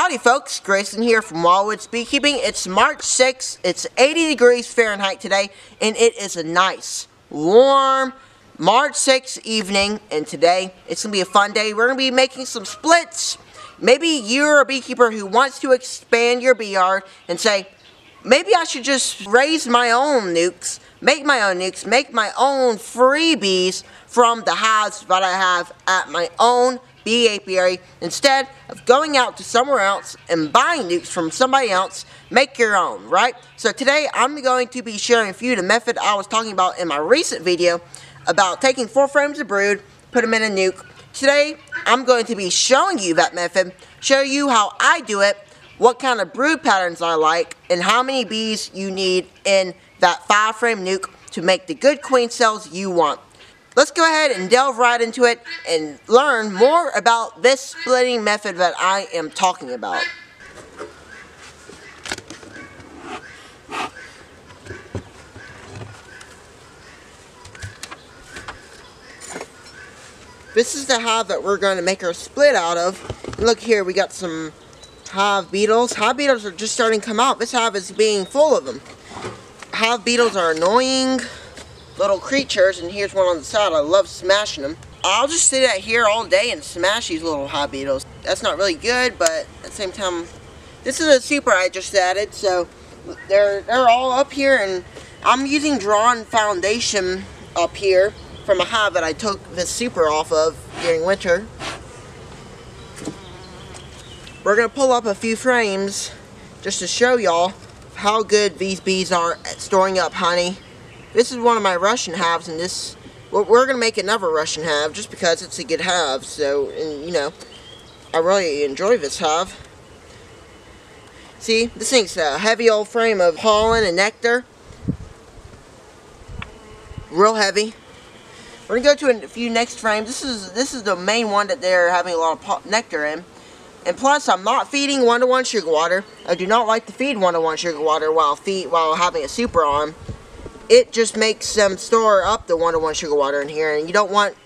Howdy folks, Grayson here from Wildwood Beekeeping. It's March 6th, it's 80 degrees Fahrenheit today, and it is a nice, warm March 6th evening, and today it's going to be a fun day. We're going to be making some splits. Maybe you're a beekeeper who wants to expand your bee yard and say, maybe I should just raise my own nucs, make my own nucs, make my own freebies from the hives that I have at my own bee apiary instead of going out to somewhere else and buying nucs from somebody else make your own right? So today I'm going to be sharing with you the method I was talking about in my recent video about taking four frames of brood put them in a nuc. Today I'm going to be showing you that method show you how I do it what kind of brood patterns I like and how many bees you need in that five frame nuc to make the good queen cells you want let's go ahead and delve right into it and learn more about this splitting method that I am talking about. This is the hive that we're going to make our split out of. look here, we got some hive beetles. Hive beetles are just starting to come out. This hive is being full of them. Hive beetles are annoying little creatures, and here's one on the side. I love smashing them. I'll just sit out here all day and smash these little hive beetles. That's not really good, but at the same time, this is a super I just added, so they're, they're all up here, and I'm using drawn foundation up here from a hive that I took this super off of during winter. We're going to pull up a few frames just to show y'all how good these bees are at storing up honey this is one of my Russian hives, and this, well, we're going to make another Russian hive just because it's a good hive. So, and you know, I really enjoy this hive. See, this thing's a heavy old frame of pollen and nectar. Real heavy. We're gonna go to a few next frames. This is this is the main one that they're having a lot of nectar in. And plus, I'm not feeding one-to-one -one sugar water. I do not like to feed one-to-one -one sugar water while feed while having a super on it just makes them store up the one-to-one sugar water in here. And you don't want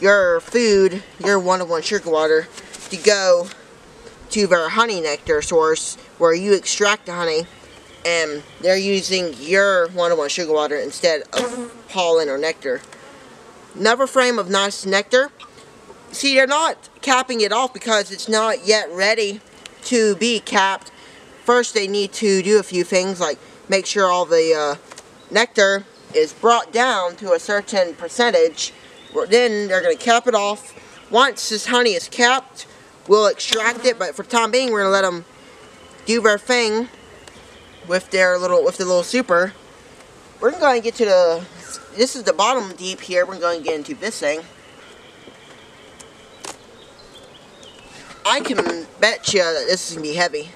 your food, your one-to-one sugar water, to go to their honey nectar source where you extract the honey and they're using your one-to-one -one sugar water instead of pollen or nectar. Another frame of nice nectar. See, they're not capping it off because it's not yet ready to be capped. First, they need to do a few things like make sure all the uh, nectar is brought down to a certain percentage, then they're going to cap it off. Once this honey is capped, we'll extract it, but for the time being, we're going to let them do their thing with their little, with the little super. We're going to get to the, this is the bottom deep here, we're going to get into this thing. I can bet you that this is going to be heavy.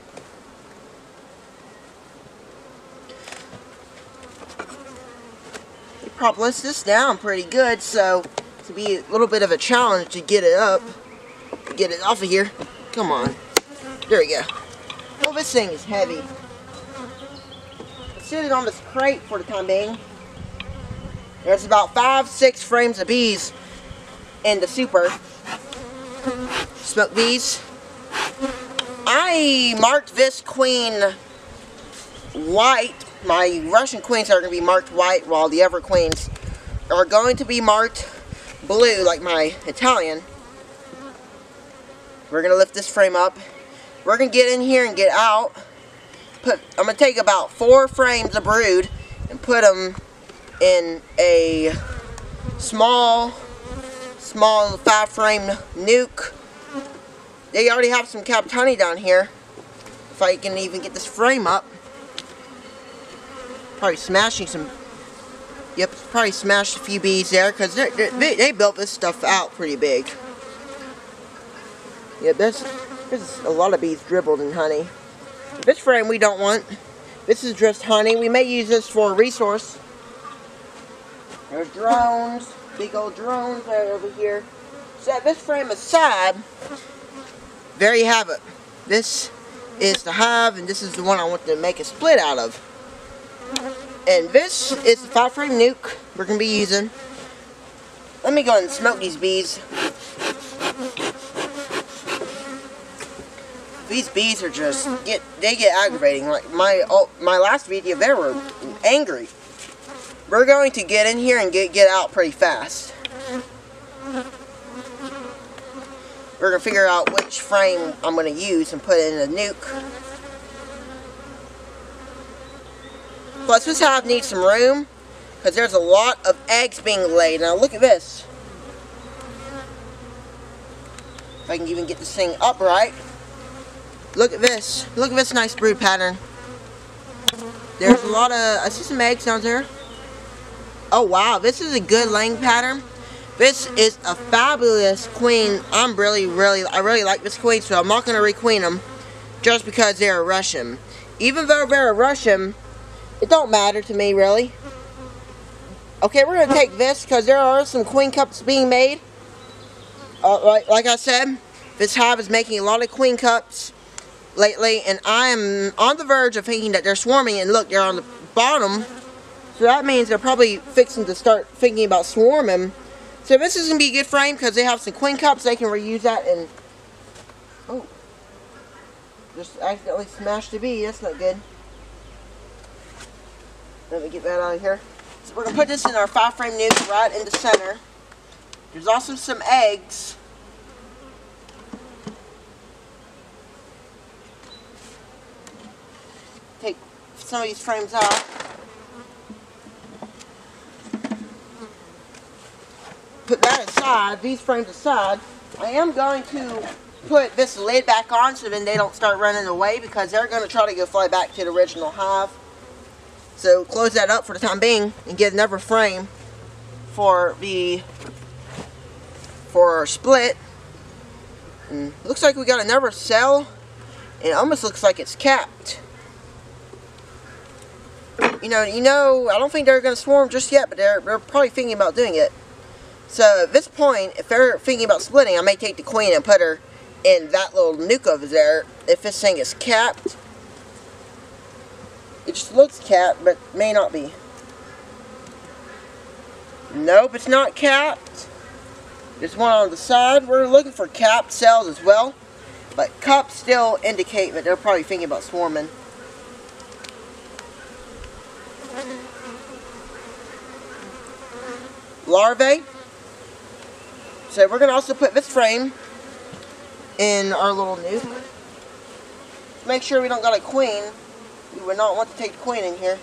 Press this down pretty good, so to be a little bit of a challenge to get it up, get it off of here. Come on. There we go. Well, this thing is heavy. Sit it on this crate for the time being. There's about five, six frames of bees in the super. Smoke bees. I marked this queen white my Russian queens are going to be marked white while the other queens are going to be marked blue like my Italian. We're going to lift this frame up. We're going to get in here and get out. Put, I'm going to take about four frames of brood and put them in a small, small five frame nuc. They already have some capped honey down here. If I can even get this frame up. Probably smashing some... Yep, probably smashed a few bees there, because they, they built this stuff out pretty big. Yeah, there's, there's a lot of bees dribbled in honey. This frame we don't want. This is just honey. We may use this for a resource. There's drones. Big old drones right over here. Set this frame aside. There you have it. This is the hive, and this is the one I want to make a split out of. And this is the five frame nuc we're going to be using. Let me go and smoke these bees. these bees are just get they get aggravating. Like my oh, my last video, they were angry. We're going to get in here and get get out pretty fast. We're gonna figure out which frame I'm gonna use and put in a nuc. Plus, this hive needs some room because there's a lot of eggs being laid. Now look at this. If I can even get this thing upright. Look at this. Look at this nice brood pattern. There's a lot of, I see some eggs down there. Oh wow, this is a good laying pattern. This is a fabulous queen. I'm really, really, I really like this queen, so I'm not going to requeen them just because they're a Russian. Even though they're a Russian, it don't matter to me, really. Okay, we're going to take this because there are some queen cups being made. Uh, like, like I said, this hive is making a lot of queen cups lately, and I am on the verge of thinking that they're swarming, and look, they're on the bottom. So that means they're probably fixing to start thinking about swarming. So this is going to be a good frame because they have some queen cups. They can reuse that and... Oh. Just accidentally smashed the bee. That's not good. Let me get that out of here. So we're going to put this in our five frame nuc right in the center. There's also some eggs. Take some of these frames off. Put that aside, these frames aside. I am going to put this lid back on so then they don't start running away because they're going to try to go fly back to the original hive. So close that up for the time being and get another frame for the for our split. And looks like we got another cell. It almost looks like it's capped. You know, you know, I don't think they're going to swarm just yet, but they're, they're probably thinking about doing it. So at this point, if they're thinking about splitting, I may take the queen and put her in that little nuc over there. If this thing is capped, it just looks capped, but may not be. Nope, it's not capped. There's one on the side. We're looking for capped cells as well. But cups still indicate that they're probably thinking about swarming. Larvae. So we're going to also put this frame in our little nuc. Make sure we don't got a queen. We would not want to take the queen in here.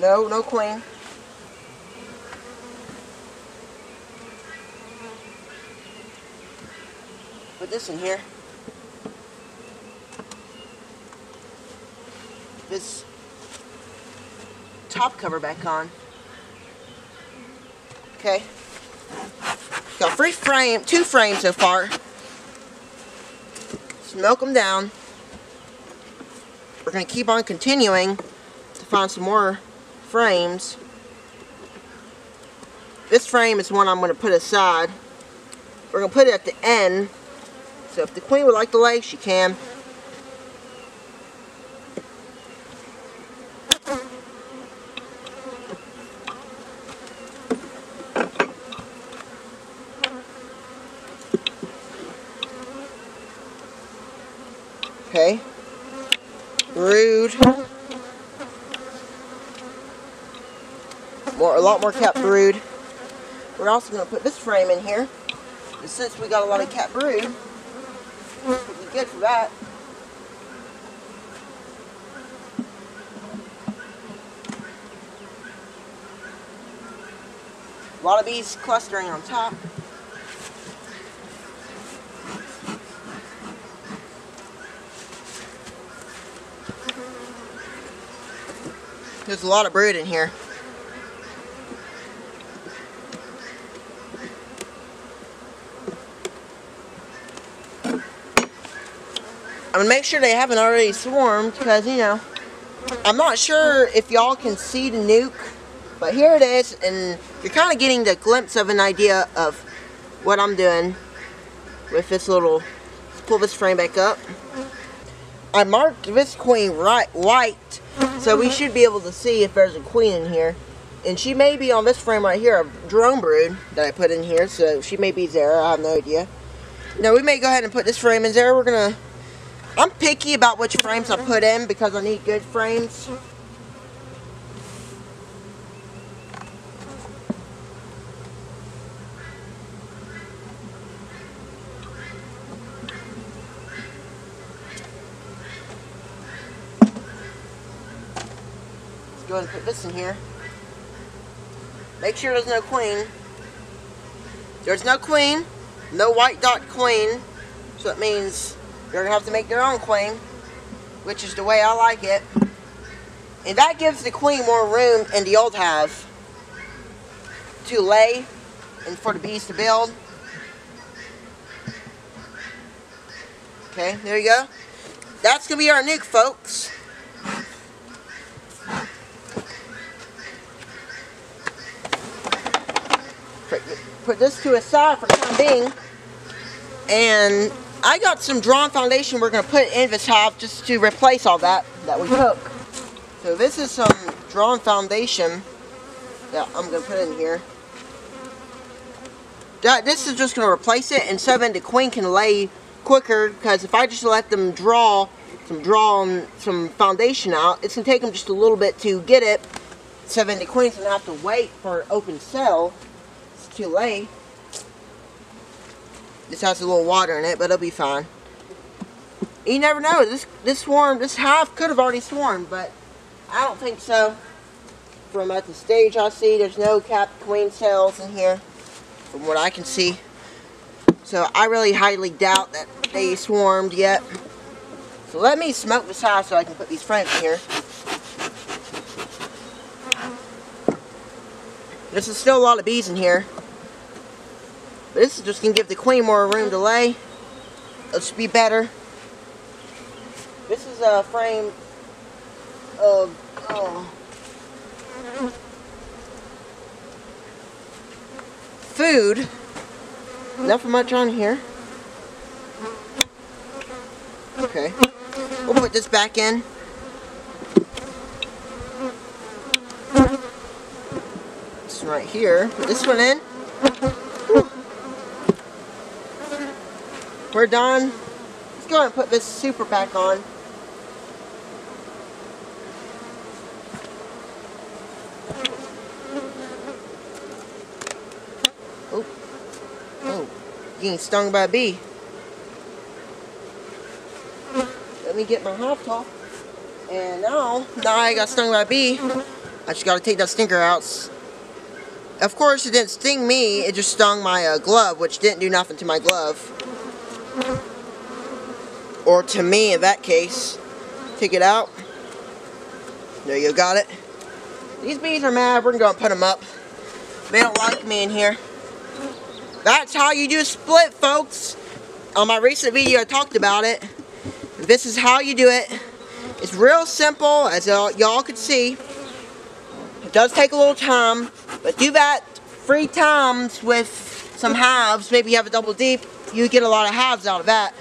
No, no queen. Put this in here. This top cover back on. Okay. Got three frame, two frames so far. Smoke them down. We're going to keep on continuing to find some more frames. This frame is one I'm going to put aside. We're going to put it at the end. So if the queen would like to lay, she can. Okay. Brood. More, a lot more capped brood. We're also going to put this frame in here. And since we got a lot of capped brood, be good for that. A lot of bees clustering on top. There's a lot of brood in here. I'm going to make sure they haven't already swarmed because, you know, I'm not sure if y'all can see the nuc, but here it is, and you're kind of getting the glimpse of an idea of what I'm doing with this little, let's pull this frame back up. I marked this queen right white so we should be able to see if there's a queen in here. And she may be on this frame right here, a drone brood that I put in here. So she may be there. I have no idea. Now we may go ahead and put this frame in there. We're gonna. I'm picky about which frames I put in because I need good frames. Go ahead and put this in here. Make sure there's no queen. There's no queen, no white dot queen, so it means they're going to have to make their own queen, which is the way I like it. And that gives the queen more room in the old hive to lay and for the bees to build. Okay, there you go. That's going to be our nuc, folks. Put this to a side for the time being. And I got some drawn foundation we're going to put in the hive just to replace all that that we took. So this is some drawn foundation that I'm going to put in here. That, this is just going to replace it and so then the queen can lay quicker because if I just let them draw some draw some foundation out, it's going to take them just a little bit to get it. So then the queen's going to have to wait for open cell too late. This has a little water in it, but it'll be fine. You never know. This this swarm, this hive could have already swarmed, but I don't think so. From at the stage I see, there's no capped queen cells in here, from what I can see. So I really highly doubt that they swarmed yet. So let me smoke this hive so I can put these frames in here. There's still a lot of bees in here. This is just to give the queen more room to lay. It should be better. This is a frame of, oh, food. Nothing much on here. Okay. We'll put this back in. This right here. Put this one in. We're done. Let's go ahead and put this super back on. Oh, oh, getting stung by a bee. Let me get my hive top. And now, now I got stung by a bee. I just got to take that stinker out. Of course, it didn't sting me. It just stung my uh, glove, which didn't do nothing to my glove. Or to me in that case. Take it out. There you got it. These bees are mad. We're going to put them up. They don't like me in here. That's how you do split, folks. On my recent video, I talked about it. This is how you do it. It's real simple, as y'all could see. It does take a little time, but do that three times with some hives. Maybe you have a double deep you get a lot of hives out of that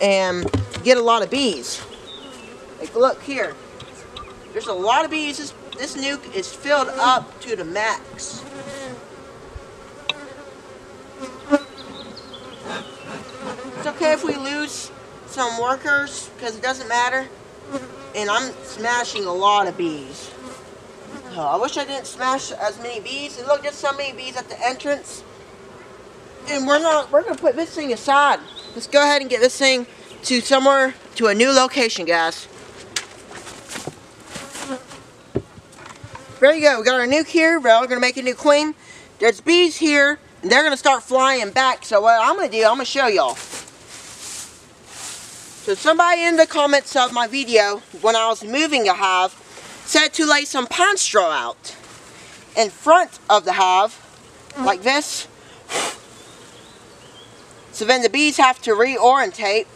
and get a lot of bees. Like look here, there's a lot of bees. This, this nuc is filled up to the max. It's okay if we lose some workers because it doesn't matter. And I'm smashing a lot of bees. Oh, I wish I didn't smash as many bees. And look, there's so many bees at the entrance and we're not we're gonna put this thing aside. Let's go ahead and get this thing to somewhere to a new location guys. There you go. We got our nuc here. We're gonna make a new queen. There's bees here and they're gonna start flying back. So what I'm gonna do I'm gonna show y'all. So somebody in the comments of my video when I was moving a hive said to lay some pine straw out in front of the hive like this so then the bees have to reorientate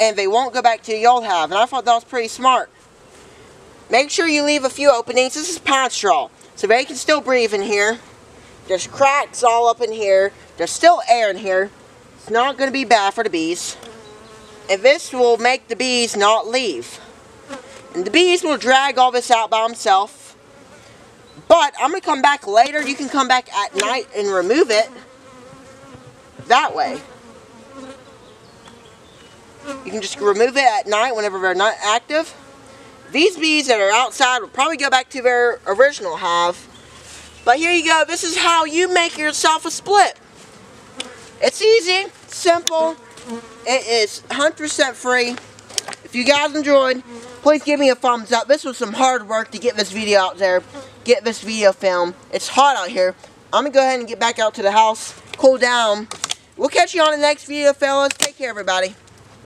and they won't go back to the old hive. And I thought that was pretty smart. Make sure you leave a few openings. This is pine straw. So they can still breathe in here. There's cracks all up in here. There's still air in here. It's not going to be bad for the bees. And this will make the bees not leave. And the bees will drag all this out by themselves. But I'm going to come back later. You can come back at night and remove it. That way. You can just remove it at night whenever they're not active. These bees that are outside will probably go back to their original hive. But here you go. This is how you make yourself a split. It's easy, simple. It is 100% free. If you guys enjoyed, please give me a thumbs up. This was some hard work to get this video out there. Get this video filmed. It's hot out here. I'm going to go ahead and get back out to the house. Cool down. We'll catch you on the next video, fellas. Take care, everybody.